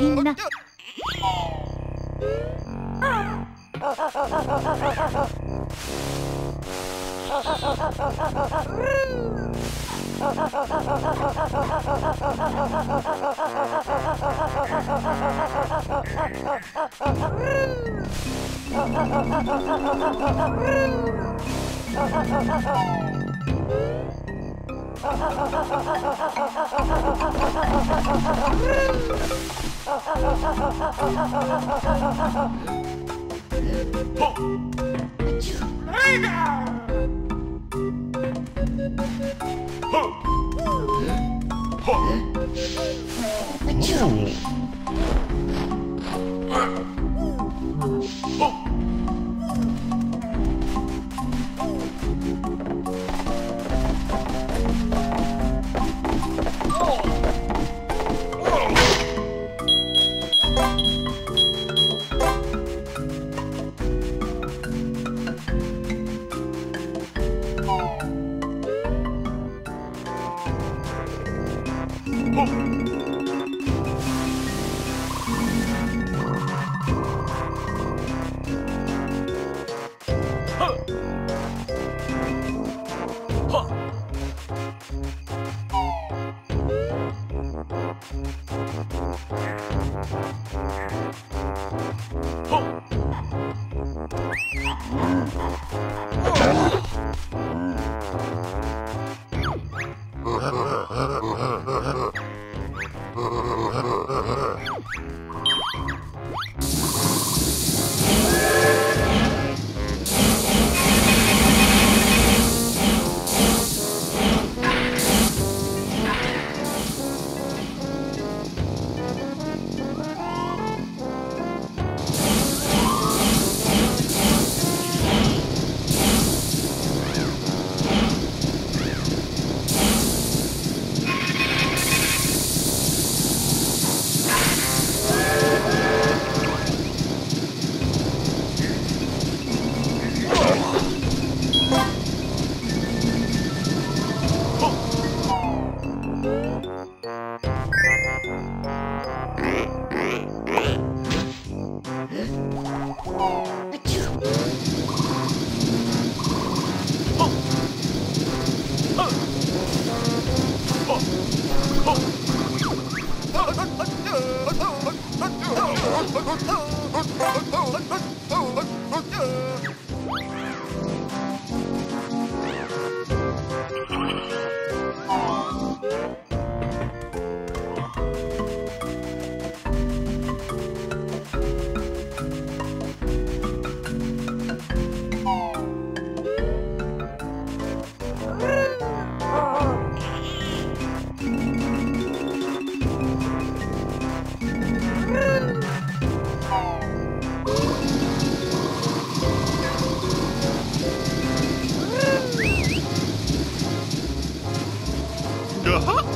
みんな。Achoo! Uh-huh.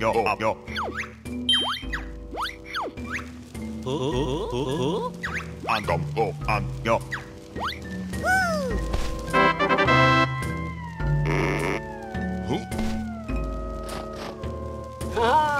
yo, yo. Oh, oh, oh, and um, oh, and yo. Woo! Huh?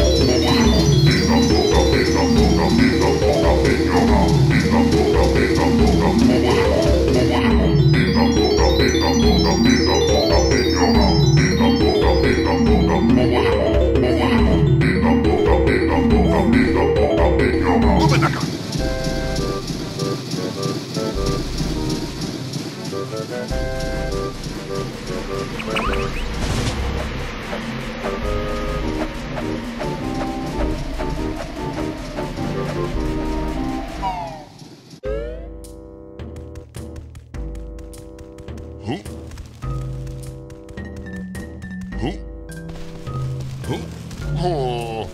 Oh,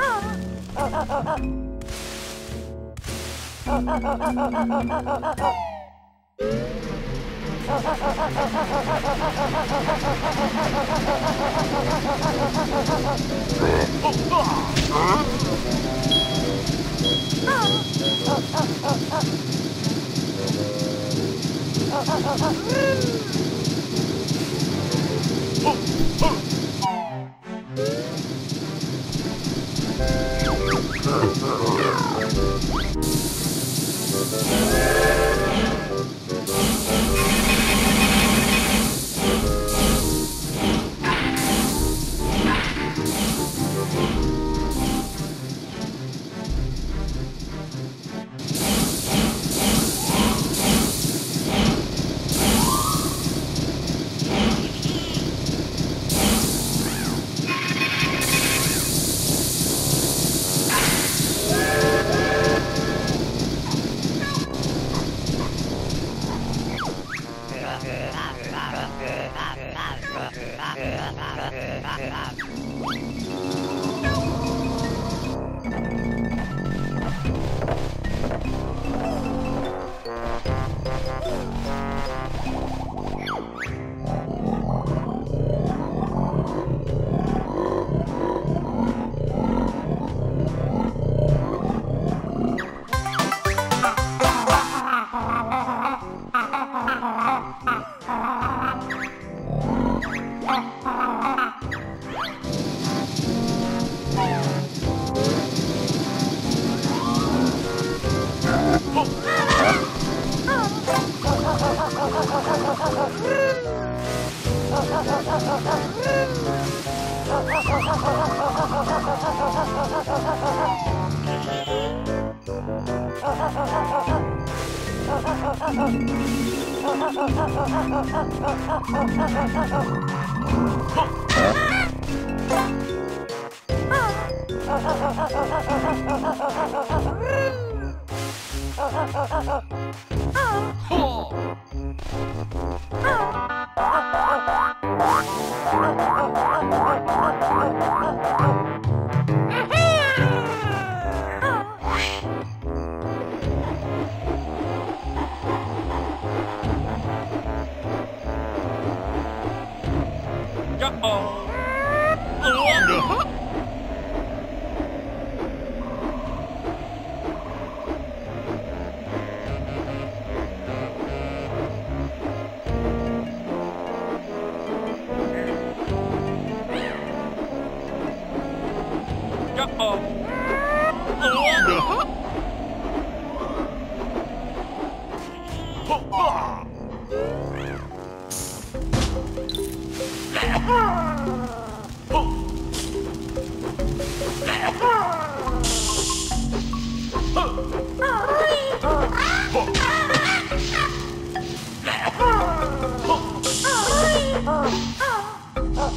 Oh!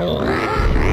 Oh.